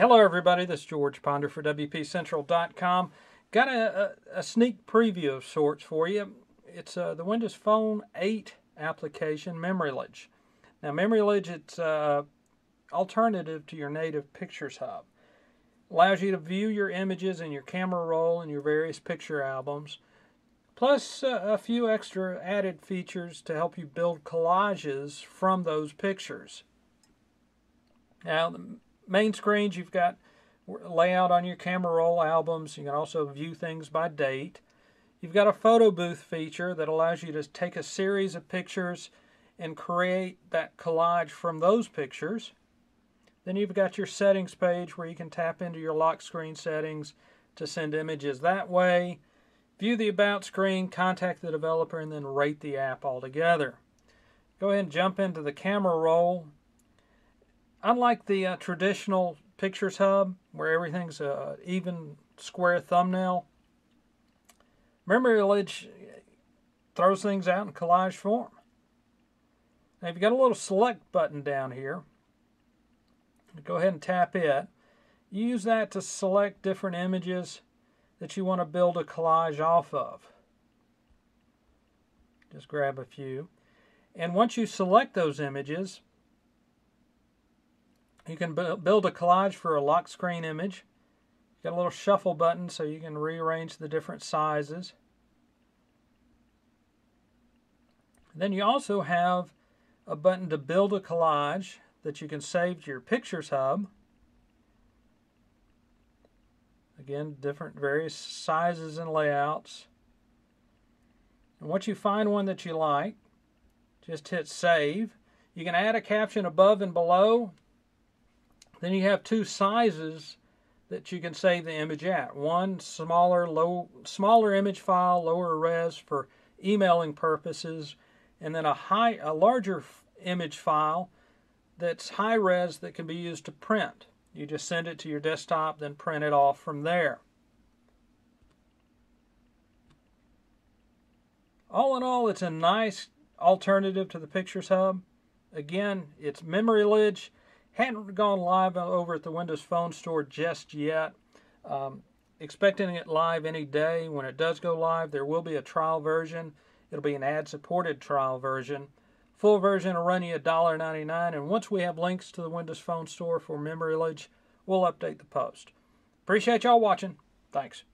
Hello, everybody. This is George Ponder for WPCentral.com. Got a, a, sneak preview of sorts for you. It's uh, the Windows Phone 8 application, Memorylage. Now, Memorylage, it's uh, alternative to your native Pictures Hub. Allows you to view your images in your camera roll and your various picture albums, plus uh, a few extra added features to help you build collages from those pictures. Now, main screens, you've got layout on your camera roll albums. You can also view things by date. You've got a photo booth feature that allows you to take a series of pictures and create that collage from those pictures. Then you've got your settings page where you can tap into your lock screen settings to send images that way. View the About screen, contact the developer, and then rate the app altogether. Go ahead and jump into the camera roll. Unlike the uh, traditional Pictures Hub, where everything's a even square thumbnail, Memorylage throws things out in collage form. Now if you've got a little select button down here. Go ahead and tap it. Use that to select different images that you want to build a collage off of. Just grab a few. And once you select those images, you can build a collage for a lock screen image. Got a little shuffle button so you can rearrange the different sizes. Then you also have a button to build a collage that you can save to your Pictures Hub. Again, different various sizes and layouts. And once you find one that you like, just hit save. You can add a caption above and below. Then you have two sizes that you can save the image at. One smaller, low, smaller image file, lower res for emailing purposes, and then a high, a larger image file that's high res that can be used to print. You just send it to your desktop, then print it off from there. All in all, it's a nice alternative to the Pictures Hub. Again, it's Memorylage. Hadn't gone live over at the Windows Phone Store just yet. Um, expecting it live any day. When it does go live, there will be a trial version. It'll be an ad-supported trial version. Full version will run you $1.99, and once we have links to the Windows Phone Store for Memorylage, we'll update the post. Appreciate y'all watching. Thanks.